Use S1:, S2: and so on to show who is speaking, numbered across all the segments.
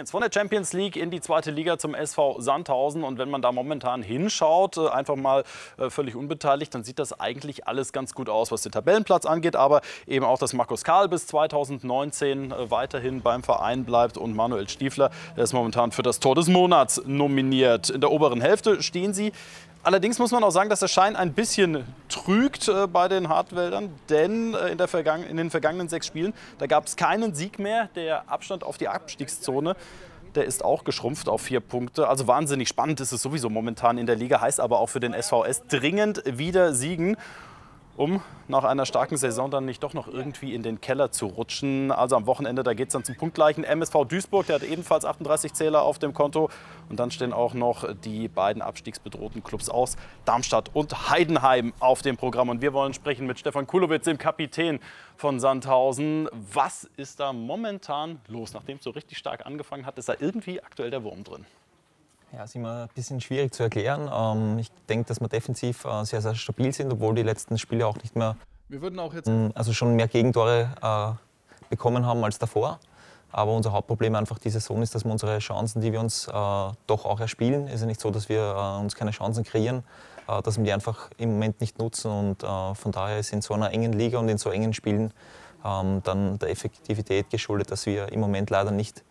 S1: Jetzt von der Champions League in die zweite Liga zum SV Sandhausen. Und wenn man da momentan hinschaut, äh, einfach mal äh, völlig unbeteiligt, dann sieht das eigentlich alles ganz gut aus, was den Tabellenplatz angeht. Aber eben auch, dass Markus Karl bis 2019 äh, weiterhin beim Verein bleibt. Und Manuel Stiefler, der ist momentan für das Tor des Monats nominiert. In der oberen Hälfte stehen sie. Allerdings muss man auch sagen, dass der Schein ein bisschen trügt äh, bei den Hartwäldern, denn äh, in, in, den vergangenen sechs Spielen, da gab es keinen Sieg mehr. Der Abstand auf die Abstiegszone, der ist auch geschrumpft auf vier Punkte. Also wahnsinnig spannend ist es sowieso momentan in der Liga, heißt aber auch für den SVS dringend wieder siegen um nach einer starken Saison dann nicht doch noch irgendwie in den Keller zu rutschen. Also am Wochenende, da geht es dann zum punktgleichen. MSV Duisburg, der hat ebenfalls 38 Zähler auf dem Konto. Und dann stehen auch noch die beiden abstiegsbedrohten Clubs aus, Darmstadt und Heidenheim auf dem Programm. Und wir wollen sprechen mit Stefan Kulowitz, dem Kapitän von Sandhausen. Was ist da momentan los? Nachdem es so richtig stark angefangen hat, ist da irgendwie aktuell der Wurm drin.
S2: Ja, ist immer ein bisschen schwierig zu erklären. Ähm, ich denke, dass wir defensiv äh, sehr, sehr stabil sind, obwohl die letzten Spiele auch nicht mehr. Wir würden auch jetzt. Ähm, also schon mehr Gegentore äh, bekommen haben als davor. Aber unser Hauptproblem einfach die Saison ist, dass wir unsere Chancen, die wir uns äh, doch auch erspielen, ist ja nicht so, dass wir uns keine Chancen kreieren, dass wir die einfach im Moment nicht nutzen. Und von daher ist in so einer engen Liga und in so engen Spielen ähm, dann der Effektivität geschuldet, dass wir im Moment leider nicht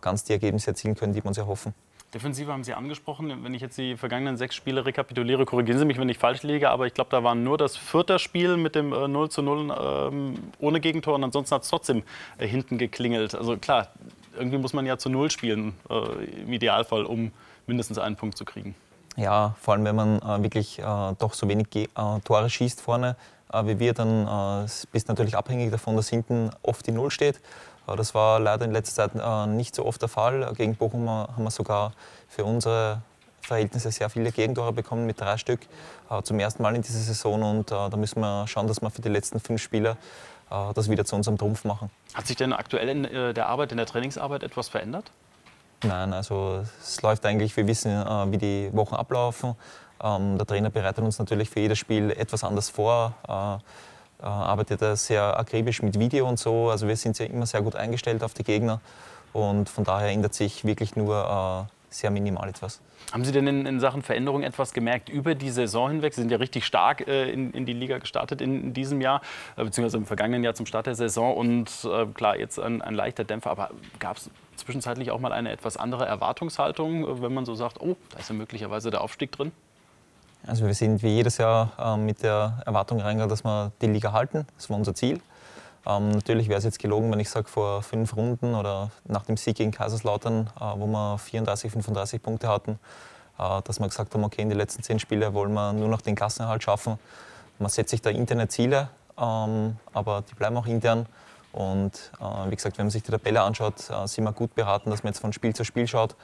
S2: ganz die Ergebnisse erzielen können, die wir uns erhoffen.
S1: Defensive haben Sie angesprochen. Wenn ich jetzt die vergangenen sechs Spiele rekapituliere, korrigieren Sie mich, wenn ich falsch liege, aber ich glaube, da war nur das vierte Spiel mit dem äh, 0 zu 0 ähm, ohne Gegentor und ansonsten hat es trotzdem äh, hinten geklingelt. Also klar, irgendwie muss man ja zu Null spielen, äh, im Idealfall, um mindestens einen Punkt zu kriegen.
S2: Ja, vor allem wenn man äh, wirklich äh, doch so wenig Ge äh, Tore schießt vorne wie wir, dann bist du natürlich abhängig davon, dass hinten oft die Null steht. Das war leider in letzter Zeit äh, nicht so oft der Fall. Gegen Bochum haben wir sogar für unsere Verhältnisse sehr viele Gegentore bekommen mit drei Stück äh, zum ersten Mal in dieser Saison. Und äh, da müssen wir schauen, dass wir für die letzten fünf Spiele das wieder zu unserem Trumpf machen.
S1: Hat sich denn aktuell in der Arbeit, in der Trainingsarbeit etwas verändert?
S2: Nein, also es läuft eigentlich, wir wissen, wie die Wochen ablaufen. Ähm, der Trainer bereitet uns natürlich für jedes Spiel etwas anders vor äh, arbeitet er sehr akribisch mit Video und so. Also wir sind ja immer sehr gut eingestellt auf die Gegner und von daher ändert sich wirklich nur äh, sehr minimal etwas.
S1: Haben Sie denn in, in, Sachen Veränderung etwas gemerkt über die Saison hinweg? Sie sind ja richtig stark äh, in, in, die Liga gestartet in, in diesem Jahr, äh, beziehungsweise im vergangenen Jahr zum Start der Saison. Und äh, klar, jetzt ein, ein, leichter Dämpfer. Aber gab es zwischenzeitlich auch mal eine etwas andere Erwartungshaltung, äh, wenn man so sagt, oh, da ist ja möglicherweise der Aufstieg drin?
S2: Also wir sind wie jedes Jahr äh, mit der Erwartung reingegangen, dass wir die Liga halten. Das war unser Ziel. Ähm, natürlich wäre es jetzt gelogen, wenn ich sage, vor fünf Runden oder nach dem Sieg gegen Kaiserslautern, äh, wo wir 34, 35 Punkte hatten, äh, dass wir gesagt haben, okay, in den letzten zehn Spielen wollen wir nur noch den Klassenerhalt schaffen. Man setzt sich da interne Ziele, ähm, aber die bleiben auch intern. Und äh, wie gesagt, wenn man sich die Tabelle anschaut, äh, sind wir gut beraten, dass man jetzt von Spiel zu Spiel schaut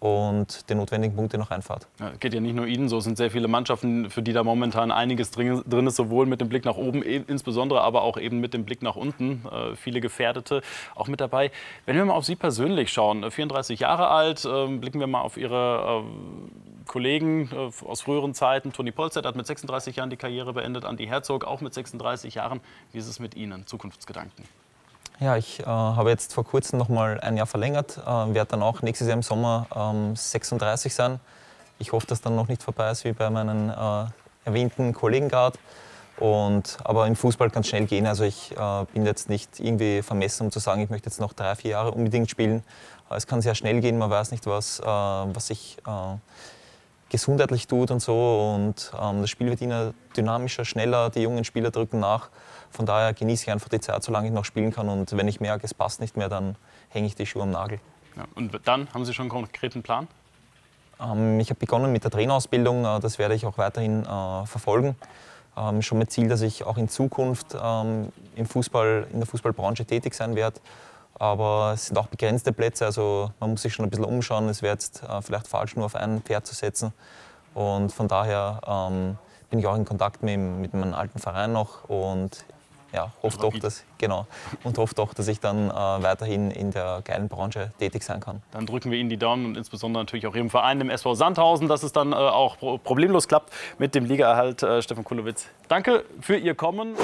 S2: und die notwendigen Punkte noch einfahrt.
S1: Ja, geht ja nicht nur Ihnen so, es sind sehr viele Mannschaften, für die da momentan einiges drin, ist, sowohl mit dem Blick nach oben e, insbesondere, aber auch eben mit dem Blick nach unten. Äh, viele Gefährdete auch mit dabei. Wenn wir mal auf Sie persönlich schauen, 34 äh, Jahre alt, äh, blicken wir mal auf Ihre äh, Kollegen aus früheren Zeiten. Toni Polzert hat mit 36 Jahren die Karriere beendet, Andi Herzog auch mit 36 Jahren. Wie ist es mit Ihnen, Zukunftsgedanken?
S2: Ja, ich äh, habe jetzt vor kurzem noch mal ein Jahr verlängert, äh, werde dann auch nächstes Jahr im Sommer ähm, 36 sein. Ich hoffe, dass dann noch nicht vorbei ist wie bei meinen äh, erwähnten Kollegen gerade. Und, aber im Fußball kann es schnell gehen. Also ich äh, bin jetzt nicht irgendwie vermessen, um zu sagen, ich möchte jetzt noch drei, vier Jahre unbedingt spielen. Äh, es kann sehr schnell gehen, man weiß nicht, was, äh, was sich gesundheitlich tut und so. Und ähm, das Spiel wird immer dynamischer, schneller, die jungen Spieler drücken nach. Von daher genieße ich einfach die Zeit, solange ich noch spielen kann. Und wenn ich merke, es passt nicht mehr, dann hänge ich die Schuhe am Nagel.
S1: Ja, und dann haben Sie schon einen konkreten Plan?
S2: Ähm, ich habe begonnen mit der Trainerausbildung. Äh, das werde ich auch weiterhin äh, verfolgen. Ähm, schon mit Ziel, dass ich auch in Zukunft ähm, im Fußball, in der Fußballbranche tätig sein werde. Aber es sind auch begrenzte Plätze, also man muss sich schon ein bisschen umschauen. Es wäre jetzt äh, vielleicht falsch, nur auf ein Pferd zu setzen. Und von daher ähm, bin ich auch in Kontakt mit, mit meinem alten Verein noch und ja, hoffe doch, dass, genau, und hoffe doch, dass ich dann äh, weiterhin in der geilen Branche tätig sein kann.
S1: Dann drücken wir Ihnen die Daumen und insbesondere natürlich auch Ihrem Verein, dem SV Sandhausen, dass es dann äh, auch problemlos klappt mit dem Ligaerhalt. Äh, Stefan Kulowitz, danke für Ihr Kommen.